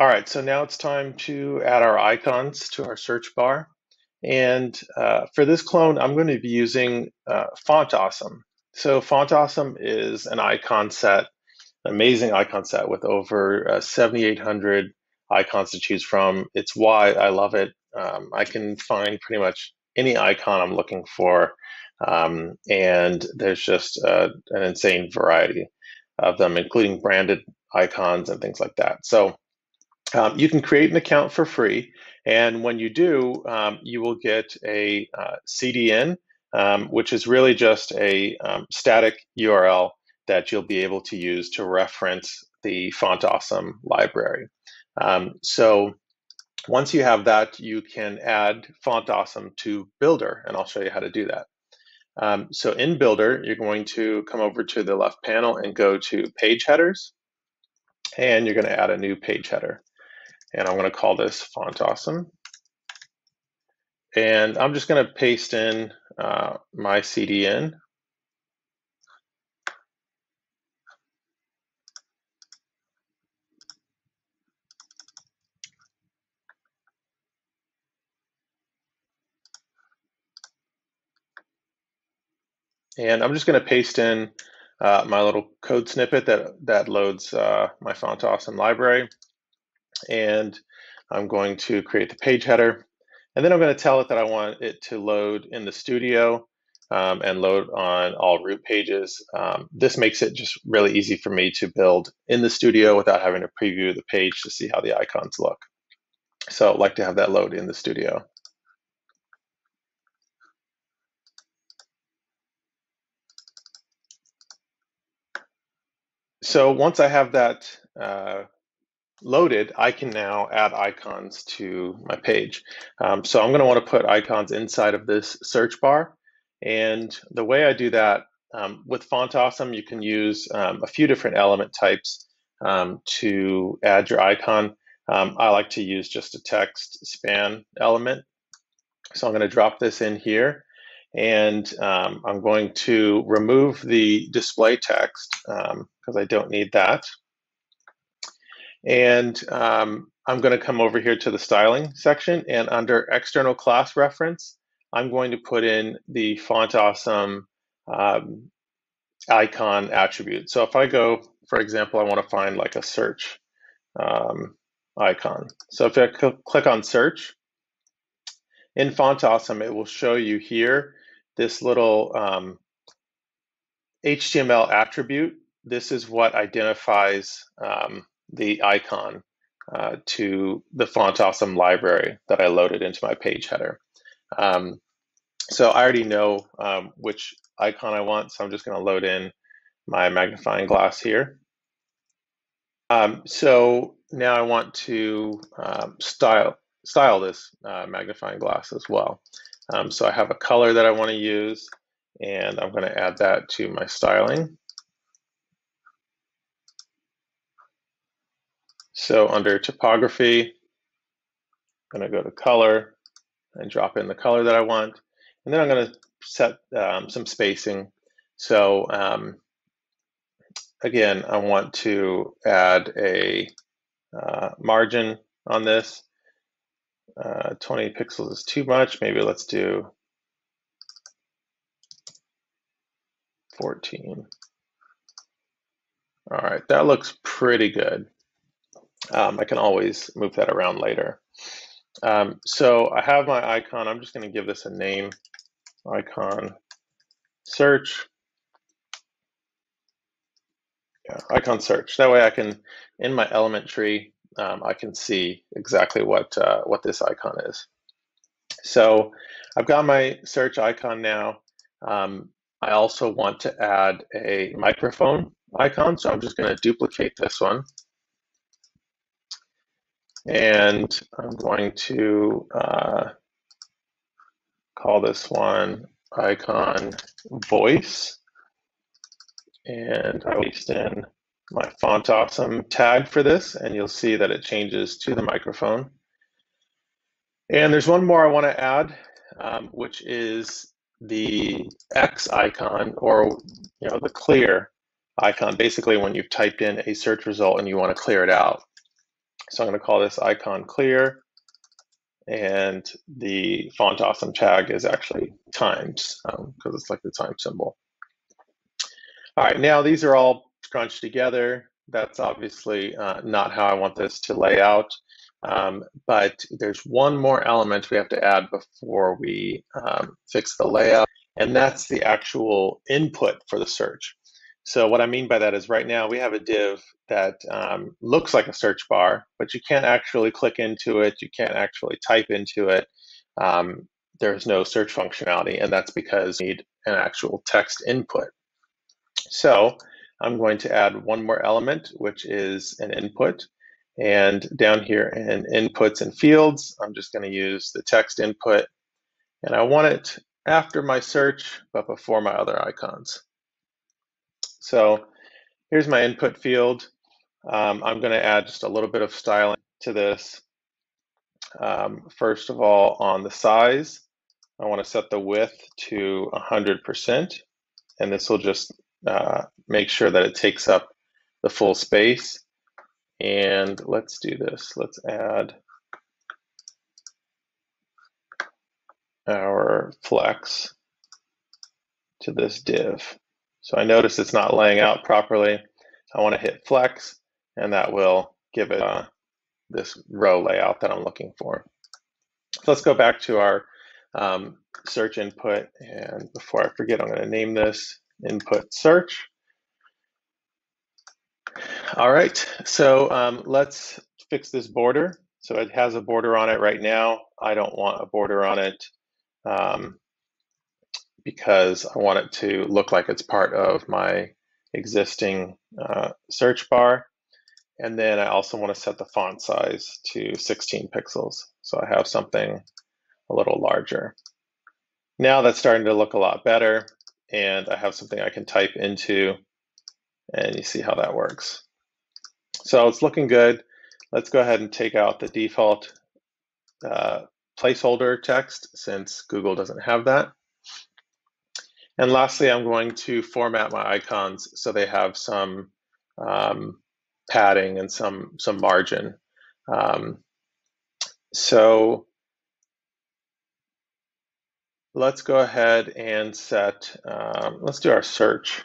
All right, so now it's time to add our icons to our search bar. And uh, for this clone, I'm going to be using uh, Font Awesome. So Font Awesome is an icon set, amazing icon set with over uh, 7,800 icons to choose from. It's why I love it. Um, I can find pretty much any icon I'm looking for, um, and there's just uh, an insane variety of them, including branded icons and things like that. So um, you can create an account for free, and when you do, um, you will get a uh, CDN, um, which is really just a um, static URL that you'll be able to use to reference the Font Awesome library. Um, so once you have that, you can add Font Awesome to Bildr, and I'll show you how to do that. Um, so in Bildr, you're going to come over to the left panel and go to Page Headers, and you're going to add a new page header. And I'm going to call this Font Awesome. And I'm just going to paste in uh, my CDN And I'm just going to paste in uh, my little code snippet that, that loads uh, my Font Awesome library. And I'm going to create the page header. And then I'm going to tell it that I want it to load in the studio um, and load on all root pages. Um, this makes it just really easy for me to build in the studio without having to preview the page to see how the icons look. So I'd like to have that load in the studio. So once I have that uh, loaded, I can now add icons to my page. Um, so I'm going to want to put icons inside of this search bar. And the way I do that um, with Font Awesome, you can use um, a few different element types um, to add your icon. Um, I like to use just a text span element. So I'm going to drop this in here and um, I'm going to remove the display text because I don't need that. And um, I'm going to come over here to the styling section and under external class reference, I'm going to put in the font awesome um, icon attribute. So if I go, for example, I want to find like a search um, icon. So if I click on search, in Font Awesome, it will show you here this little um, HTML attribute. This is what identifies um, the icon uh, to the Font Awesome library that I loaded into my page header. Um, so I already know um, which icon I want, so I'm just going to load in my magnifying glass here. Um, so now I want to um, style style this uh, magnifying glass as well. Um, so I have a color that I want to use, and I'm going to add that to my styling. So under typography, I'm going to go to color and drop in the color that I want. And then I'm going to set um, some spacing. So um, again, I want to add a uh, margin on this. Uh, 20 pixels is too much. Maybe let's do 14. All right, that looks pretty good. Um, I can always move that around later. Um, so I have my icon. I'm just going to give this a name, icon search. Yeah, icon search. That way I can, in my element tree, um, I can see exactly what, uh, what this icon is. So I've got my search icon now. Um, I also want to add a microphone icon, so I'm just going to duplicate this one. And I'm going to uh, call this one icon voice. And I paste in my font awesome tag for this and you'll see that it changes to the microphone. And there's one more I want to add, um, which is the X icon or you know the clear icon. Basically, when you've typed in a search result and you want to clear it out. So I'm going to call this icon clear. And the font awesome tag is actually times because um, it's like the time symbol. All right, now these are all scrunched together. That's obviously uh, not how I want this to lay out. Um, but there's one more element we have to add before we um, fix the layout, and that's the actual input for the search. So what I mean by that is right now we have a div that um, looks like a search bar, but you can't actually click into it. You can't actually type into it. Um, there's no search functionality, and that's because you need an actual text input. So I'm going to add one more element, which is an input. And down here in inputs and fields, I'm just going to use the text input. And I want it after my search, but before my other icons. So here's my input field. Um, I'm going to add just a little bit of styling to this. Um, first of all, on the size, I want to set the width to 100%. And this will just uh, make sure that it takes up the full space. And let's do this. Let's add our flex to this div. So I notice it's not laying out properly. I want to hit flex and that will give it uh, this row layout that I'm looking for. So let's go back to our um, search input. And before I forget, I'm going to name this input search. All right, so um, let's fix this border. So it has a border on it right now. I don't want a border on it um, because I want it to look like it's part of my existing uh, search bar. And then I also want to set the font size to 16 pixels. So I have something a little larger. Now that's starting to look a lot better. And I have something I can type into and you see how that works. So it's looking good. Let's go ahead and take out the default uh, placeholder text since Google doesn't have that. And lastly, I'm going to format my icons so they have some um, padding and some, some margin. Um, so let's go ahead and set, um, let's do our search.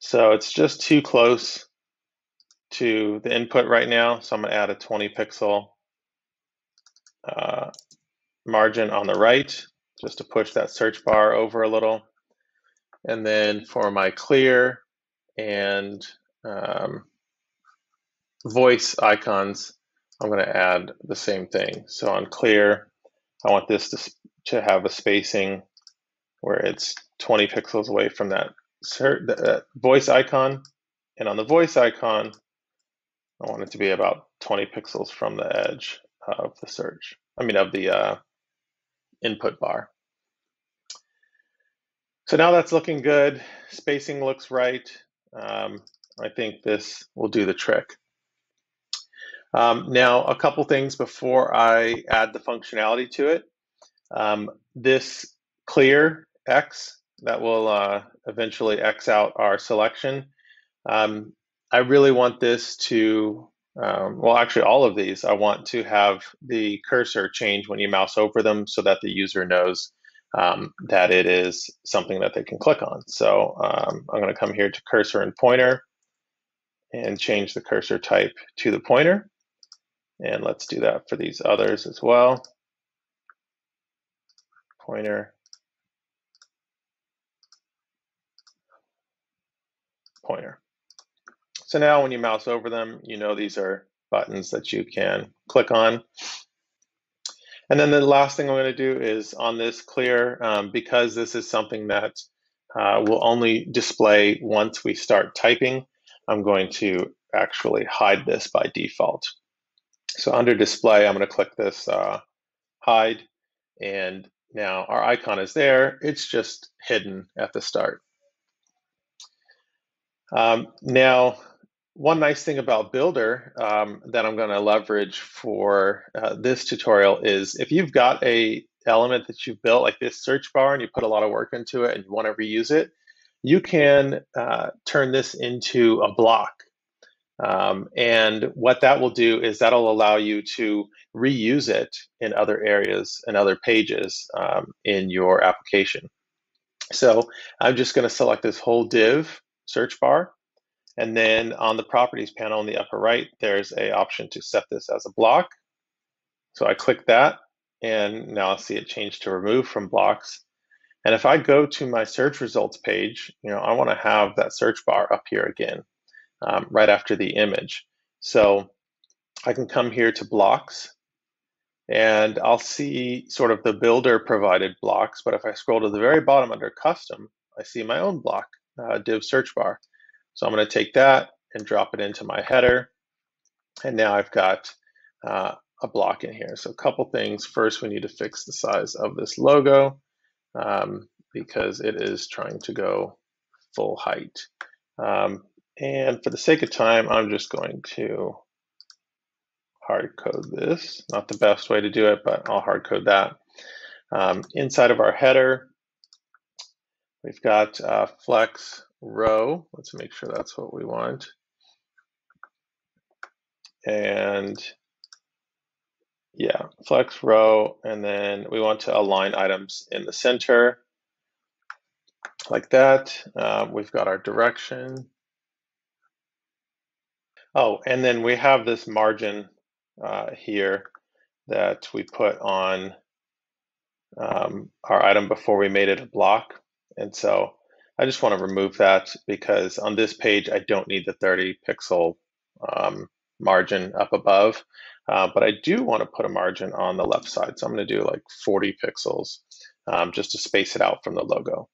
So it's just too close to the input right now. So I'm going to add a 20 pixel uh, margin on the right just to push that search bar over a little. And then for my clear and um, voice icons, I'm going to add the same thing. So on clear, I want this to, to have a spacing where it's 20 pixels away from that, that voice icon. And on the voice icon, I want it to be about 20 pixels from the edge of the search, I mean, of the uh, input bar. So now that's looking good. Spacing looks right. Um, I think this will do the trick. Um, now, a couple things before I add the functionality to it. Um, this clear X that will uh, eventually X out our selection. Um, I really want this to, um, well, actually, all of these, I want to have the cursor change when you mouse over them so that the user knows um, that it is something that they can click on. So um, I'm going to come here to cursor and pointer and change the cursor type to the pointer. And let's do that for these others as well. Pointer, pointer. So now when you mouse over them, you know these are buttons that you can click on. And then the last thing I'm going to do is on this clear, um, because this is something that uh, will only display once we start typing, I'm going to actually hide this by default. So under display, I'm going to click this uh, hide, and now our icon is there. It's just hidden at the start. Um, now, one nice thing about Bildr um, that I'm going to leverage for uh, this tutorial is if you've got a element that you've built like this search bar and you put a lot of work into it and you want to reuse it, you can uh, turn this into a block. Um, and what that will do is that'll allow you to reuse it in other areas and other pages um, in your application. So I'm just going to select this whole div search bar. And then on the properties panel in the upper right, there's a option to set this as a block. So I click that and now I see it change to remove from blocks. And if I go to my search results page, you know, I want to have that search bar up here again, um, right after the image. So I can come here to blocks and I'll see sort of the Bildr provided blocks. But if I scroll to the very bottom under custom, I see my own block, uh, div search bar. So I'm going to take that and drop it into my header. And now I've got uh, a block in here. So a couple things. First, we need to fix the size of this logo um, because it is trying to go full height. Um, and for the sake of time, I'm just going to hard code this. Not the best way to do it, but I'll hard code that. Um, inside of our header, we've got uh, flex row. Let's make sure that's what we want. And yeah, flex row, and then we want to align items in the center like that. Uh, we've got our direction. Oh, and then we have this margin uh, here that we put on um, our item before we made it a block. And so I just want to remove that because on this page, I don't need the 30 pixel um, margin up above. Uh, but I do want to put a margin on the left side. So I'm going to do like 40 pixels um, just to space it out from the logo.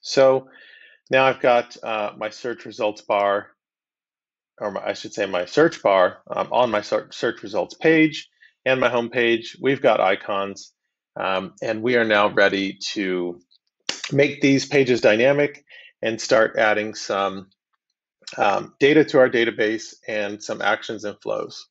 So now I've got uh, my search results bar, or my, I should say my search bar um, on my search results page and my home page. We've got icons um, and we are now ready to make these pages dynamic and start adding some um, data to our database and some actions and flows.